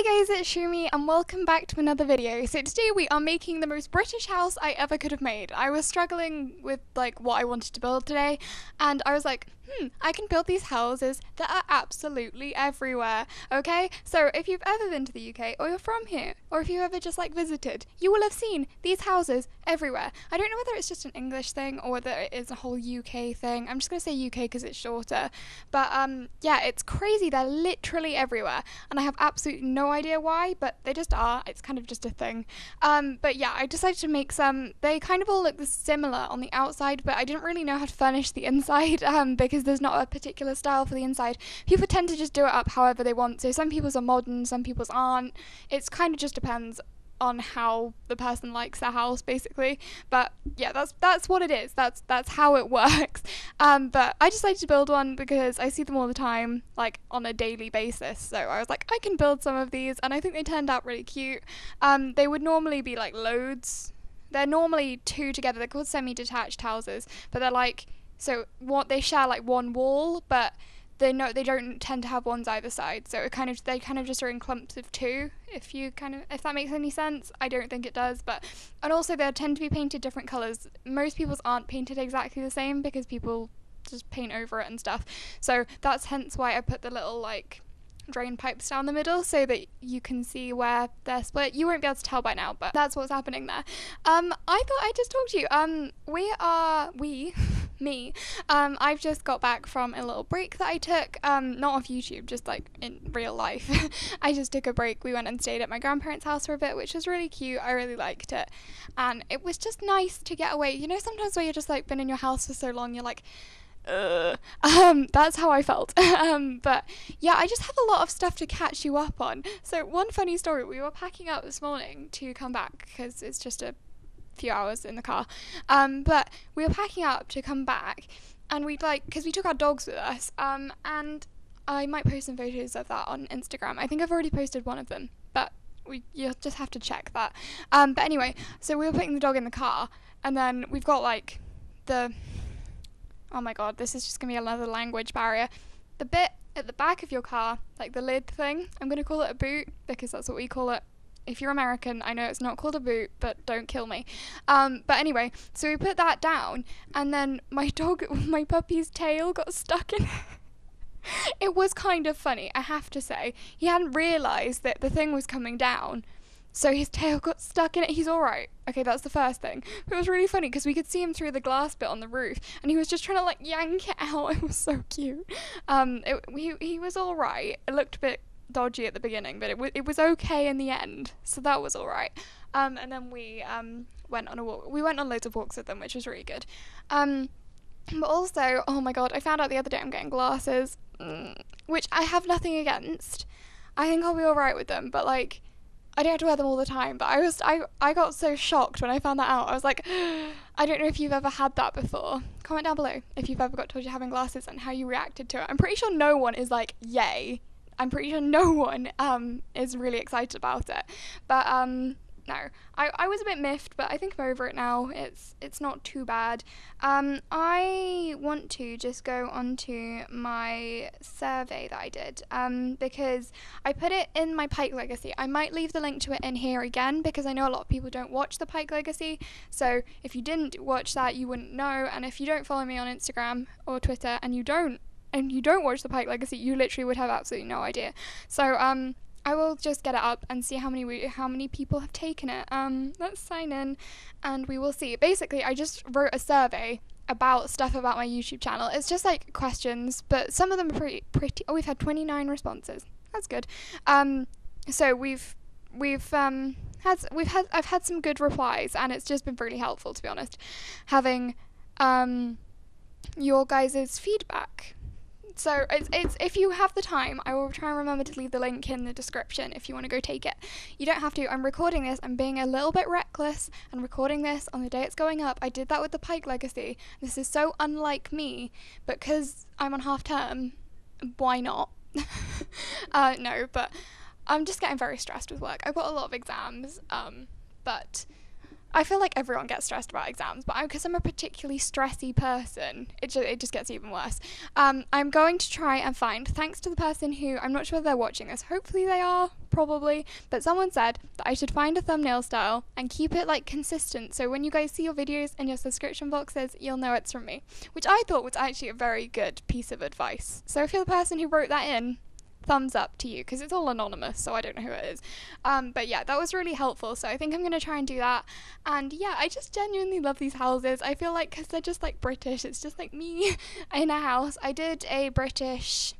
Hi guys, it's Shroomy and welcome back to another video. So today we are making the most British house I ever could have made. I was struggling with like what I wanted to build today and I was like, hmm, I can build these houses that are absolutely everywhere. Okay, so if you've ever been to the UK or you're from here, or if you ever just like visited, you will have seen these houses everywhere. I don't know whether it's just an English thing or whether it is a whole UK thing. I'm just gonna say UK because it's shorter, but um, yeah, it's crazy. They're literally everywhere, and I have absolutely no idea why, but they just are. It's kind of just a thing. Um, but yeah, I decided to make some. They kind of all look similar on the outside, but I didn't really know how to furnish the inside um, because there's not a particular style for the inside. People tend to just do it up however they want. So some people's are modern, some people's aren't. It's kind of just depends on how the person likes their house basically. But yeah that's that's what it is. That's that's how it works. Um, but i decided to build one because i see them all the time like on a daily basis. So i was like i can build some of these and i think they turned out really cute. Um, they would normally be like loads. They're normally two together. They're called semi-detached houses but they're like so what they share like one wall, but they no they don't tend to have ones either side. So it kind of they kind of just are in clumps of two. If you kind of if that makes any sense, I don't think it does. But and also they tend to be painted different colors. Most people's aren't painted exactly the same because people just paint over it and stuff. So that's hence why I put the little like drain pipes down the middle so that you can see where they're split. You won't be able to tell by now, but that's what's happening there. Um, I thought I'd just talk to you. Um, we are we me. Um, I've just got back from a little break that I took, um, not off YouTube, just like in real life. I just took a break. We went and stayed at my grandparents' house for a bit, which was really cute. I really liked it. And it was just nice to get away. You know, sometimes where you're just like been in your house for so long, you're like, uh, um, that's how I felt. um, but yeah, I just have a lot of stuff to catch you up on. So, one funny story we were packing up this morning to come back because it's just a few hours in the car. Um, but we were packing up to come back, and we'd like because we took our dogs with us. Um, and I might post some photos of that on Instagram. I think I've already posted one of them, but we you'll just have to check that. Um, but anyway, so we were putting the dog in the car, and then we've got like the oh my god, this is just gonna be another language barrier. The bit at the back of your car, like the lid thing, I'm gonna call it a boot because that's what we call it if you're American, I know it's not called a boot, but don't kill me. Um, but anyway, so we put that down, and then my dog, my puppy's tail got stuck in. it was kind of funny, I have to say. He hadn't realised that the thing was coming down, so his tail got stuck in it. He's alright. Okay, that's the first thing. But it was really funny because we could see him through the glass bit on the roof, and he was just trying to like yank it out. It was so cute. Um, it, he he was alright. It looked a bit dodgy at the beginning, but it, w- it was okay in the end, so that was all right. Um, and then we um, went on a walk. We went on loads of walks with them, which was really good. Um, but also, oh my god, I found out the other day I'm getting glasses, mm, which I have nothing against. I think I'll be all right with them, but like. I don't have to wear them all the time, but I was I I got so shocked when I found that out. I was like, I don't know if you've ever had that before. Comment down below if you've ever got told you're having glasses and how you reacted to it. I'm pretty sure no one is like, yay. I'm pretty sure no one um, is really excited about it. But um, no, I, I was a bit miffed, but I think I'm over it now. It's it's not too bad. Um, I want to just go onto my survey that I did um, because I put it in my Pike Legacy. I might leave the link to it in here again because I know a lot of people don't watch the Pike Legacy. So if you didn't watch that, you wouldn't know. And if you don't follow me on Instagram or Twitter and you don't and you don't watch the Pike Legacy, you literally would have absolutely no idea. So um, I will just get it up and see how many we, how many people have taken it. Um, let's sign in, and we will see. Basically, I just wrote a survey about stuff about my YouTube channel. It's just like questions, but some of them are pretty pretty. Oh, we've had 29 responses. That's good. Um, so we've we've um had we've had I've had some good replies, and it's just been really helpful to be honest, having um your guys' feedback so it's, it's if you have the time, I will try and remember to leave the link in the description if you want to go take it. You don't have to. I'm recording this. I'm being a little bit reckless and recording this on the day it's going up. I did that with the Pike Legacy. This is so unlike me, but because I'm on half term, why not? uh, no, but I'm just getting very stressed with work. I've got a lot of exams, um, but I feel like everyone gets stressed about exams, but because I'm a particularly stressy person, it just, it just gets even worse. Um, I'm going to try and find, thanks to the person who, I'm not sure they're watching this, hopefully they are, probably, but someone said that I should find a thumbnail style and keep it like consistent so when you guys see your videos in your subscription boxes, you'll know it's from me, which I thought was actually a very good piece of advice. So if you're the person who wrote that in, thumbs up to you because it's all anonymous, so I don't know who it is. Um, but yeah, that was really helpful. So I think I'm gonna try and do that. And yeah, I just genuinely love these houses. I feel like because they're just like British, it's just like me in a house. I did a British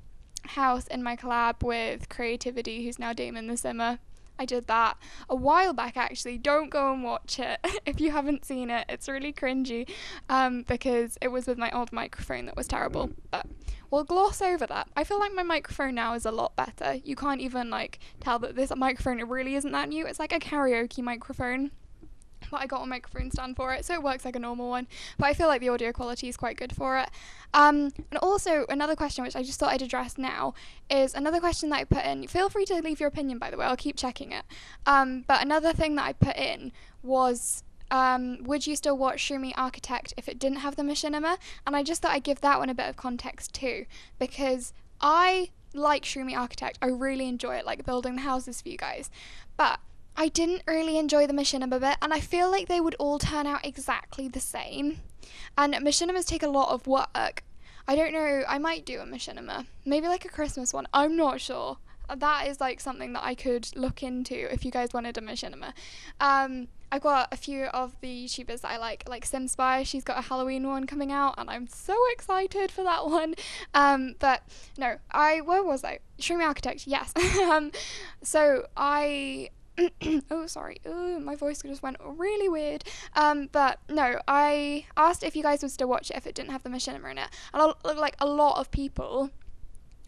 house in my collab with Creativity, who's now Damon the Simmer. I did that a while back actually. Don't go and watch it if you haven't seen it. It's really cringy um, because it was with my old microphone that was terrible. But we'll gloss over that. I feel like my microphone now is a lot better. You can't even like tell that this microphone really isn't that new. It's like a karaoke microphone but I got a microphone stand for it, so it works like a normal one. But I feel like the audio quality is quite good for it. Um, and also, another question which I just thought I'd address now is another question that I put in. Feel free to leave your opinion, by the way, I'll keep checking it. Um, but another thing that I put in was um, would you still watch Shroomy Architect if it didn't have the machinima? And I just thought I'd give that one a bit of context too, because I like Shroomy Architect. I really enjoy it, like building the houses for you guys. But I didn't really enjoy the machinima bit, and I feel like they would all turn out exactly the same. And machinimas take a lot of work. I don't know, I might do a machinima. Maybe like a Christmas one. I'm not sure. That is like something that I could look into if you guys wanted a machinima. Um, I've got a few of the YouTubers that I like, like Simspy. She's got a Halloween one coming out, and I'm so excited for that one. Um, but no, I where was I? Shroomy Architect, yes. um, so I oh, sorry. My voice just went really weird. Um, but no, I asked if you guys would still watch it if it didn't have the machinima in it, and like a lot of people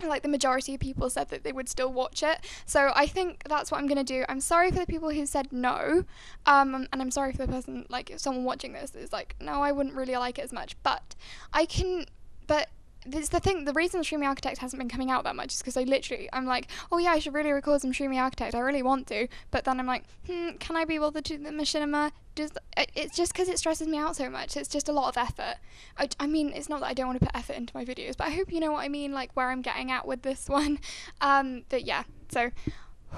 like the majority of people said that they would still watch it. So I think that's what I'm gonna do. I'm sorry for the people who said no, um, and I'm sorry for the person like if someone watching this is like, no, I wouldn't really like it as much. But I can, but this the thing. The reason Shroomy Architect hasn't been coming out that much is because I literally I'm like, oh yeah, I should really record some Shroomy Architect. I really want to, but then I'm like, hmm, can I be bothered to do the machinima? Does it's just because it stresses me out so much. It's just a lot of effort. I, I mean, it's not that I don't want to put effort into my videos, but I hope you know what I mean, like where I'm getting at with this one. Um, but yeah, so,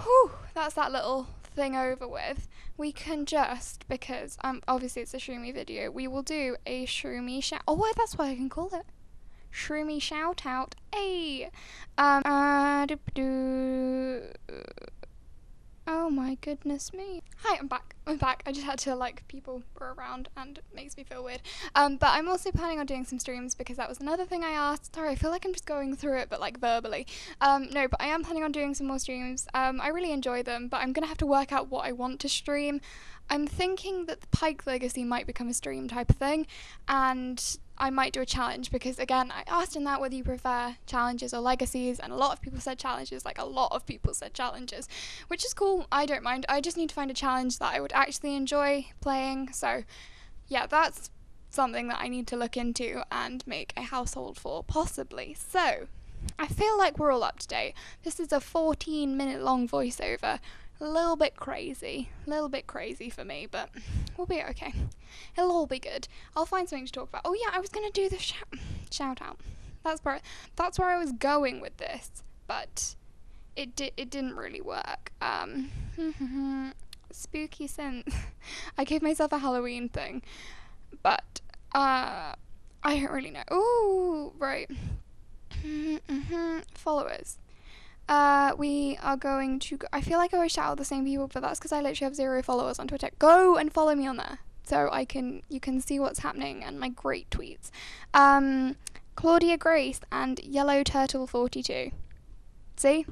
whew, that's that little thing over with. We can just because um obviously it's a Shroomy video. We will do a Shroomy shout. Oh, that's what I can call it. Shroomy shout out. Hey! Um, uh, Oh my goodness me. Hi, I'm back. I'm back. I just had to like people were around and it makes me feel weird. Um, but I'm also planning on doing some streams because that was another thing I asked. Sorry, I feel like I'm just going through it but like verbally. Um, no, but I am planning on doing some more streams. Um, I really enjoy them, but I'm gonna have to work out what I want to stream. I'm thinking that the Pike Legacy might become a stream type of thing, and I might do a challenge because again I asked in that whether you prefer challenges or legacies and a lot of people said challenges like a lot of people said challenges which is cool. I don't mind. I just need to find a challenge that I would actually enjoy playing. So yeah that's something that I need to look into and make a household for possibly. So I feel like we're all up to date. This is a 14 minute long voiceover a little bit crazy, a little bit crazy for me, but we'll be okay. It'll all be good. I'll find something to talk about. Oh yeah, I was gonna do the sh- shout out. That's where that's where I was going with this, but it di- it didn't really work. Um, spooky sense. I gave myself a Halloween thing, but uh, I don't really know. Oh, right. Followers. Uh, we are going to. Go- I feel like I always shout out the same people, but that's because I literally have zero followers on Twitter. Go and follow me on there, so I can you can see what's happening and my great tweets. Um, Claudia Grace and Yellow Turtle Forty Two. See,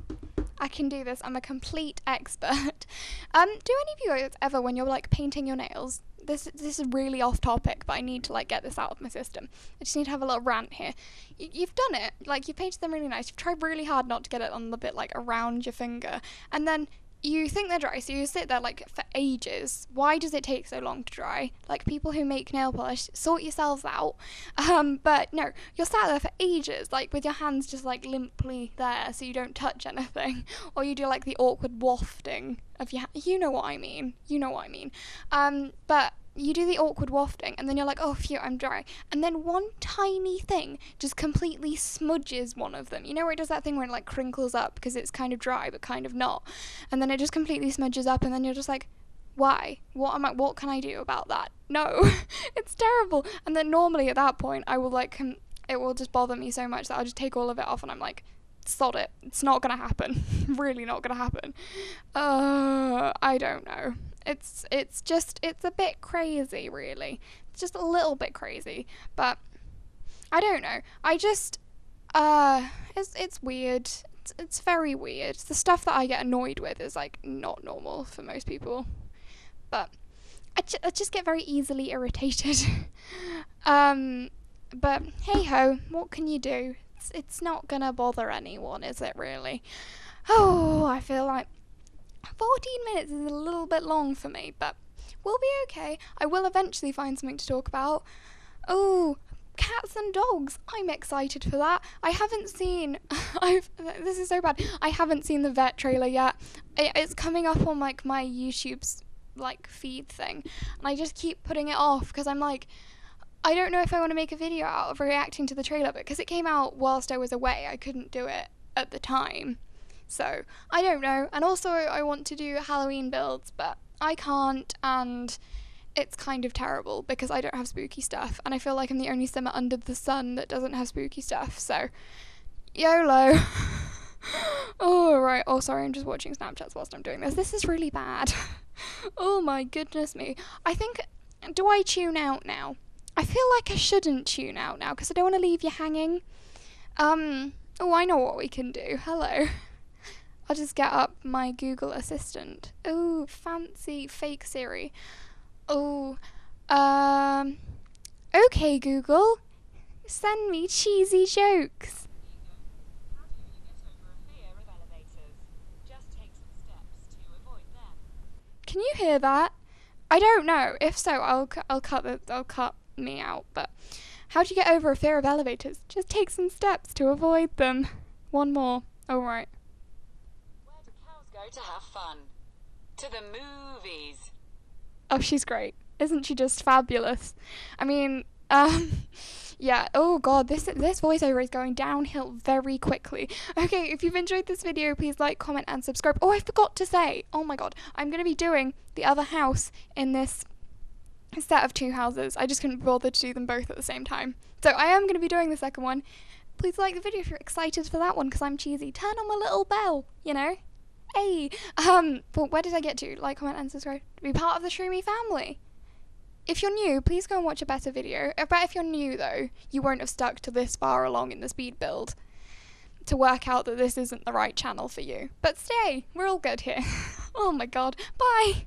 I can do this. I'm a complete expert. um, do any of you guys ever, when you're like painting your nails, this this is really off topic, but I need to like get this out of my system. I just need to have a little rant here. Y- you've done it, like you've painted them really nice. You've tried really hard not to get it on the bit like around your finger, and then you think they're dry, so you sit there like for ages. Why does it take so long to dry? Like people who make nail polish, sort yourselves out. Um, but no, you're sat there for ages, like with your hands just like limply there, so you don't touch anything, or you do like the awkward wafting of your. You know what I mean. You know what I mean. Um, but you do the awkward wafting and then you're like, oh, phew, I'm dry. And then one tiny thing just completely smudges one of them. You know where it does that thing where it like crinkles up because it's kind of dry but kind of not. And then it just completely smudges up and then you're just like, why? What am I what can I do about that? No. it's terrible. And then normally at that point I will like com- it will just bother me so much that I'll just take all of it off and I'm like, sod it. It's not gonna happen. really not gonna happen. Uh I don't know it's it's just it's a bit crazy really. It's just a little bit crazy but i don't know. I just uh it's it's weird. It's, it's very weird. The stuff that i get annoyed with is like not normal for most people. But I, ju- I just get very easily irritated. Um but hey ho what can you do? It's, it's not gonna bother anyone is it really? Oh i feel like 14 minutes is a little bit long for me, but we'll be okay. I will eventually find something to talk about. Oh, cats and dogs. I'm excited for that. I haven't seen I've this is so bad. I haven't seen the vet trailer yet. It, it's coming up on like my YouTube's like feed thing. And I just keep putting it off because I'm like I don't know if I want to make a video out of reacting to the trailer because it came out whilst I was away. I couldn't do it at the time. So I don't know. And also, I want to do Halloween builds, but I can't, and it's kind of terrible because I don't have spooky stuff, and I feel like I'm the only simmer under the sun that doesn't have spooky stuff. So YOLO. oh right. Oh sorry, I'm just watching Snapchats whilst I'm doing this. This is really bad. oh my goodness me. I think do I tune out now? I feel like I shouldn't tune out now because I don't want to leave you hanging. Um. Oh, I know what we can do. Hello. I'll just get up my Google Assistant. Oh, fancy fake Siri. Oh, um, okay, Google, send me cheesy jokes. Can you hear that? I don't know. If so, I'll I'll cut the I'll cut me out. But how do you get over a fear of elevators? Just take some steps to avoid them. One more. All right to have fun. To the movies. Oh, she's great. Isn't she just fabulous? I mean, um, yeah. Oh god, this this voiceover is going downhill very quickly. Okay, if you've enjoyed this video, please like, comment, and subscribe. Oh, I forgot to say. Oh my god, I'm gonna be doing the other house in this set of two houses. I just couldn't bother to do them both at the same time. So I am gonna be doing the second one. Please like the video if you're excited for that one because I'm cheesy. Turn on my little bell, you know. Hey, um, but where did I get to? Like, comment, and subscribe be part of the Shroomy family. If you're new, please go and watch a better video. I bet if you're new though, you won't have stuck to this far along in the speed build to work out that this isn't the right channel for you. But stay, we're all good here. oh my god, bye!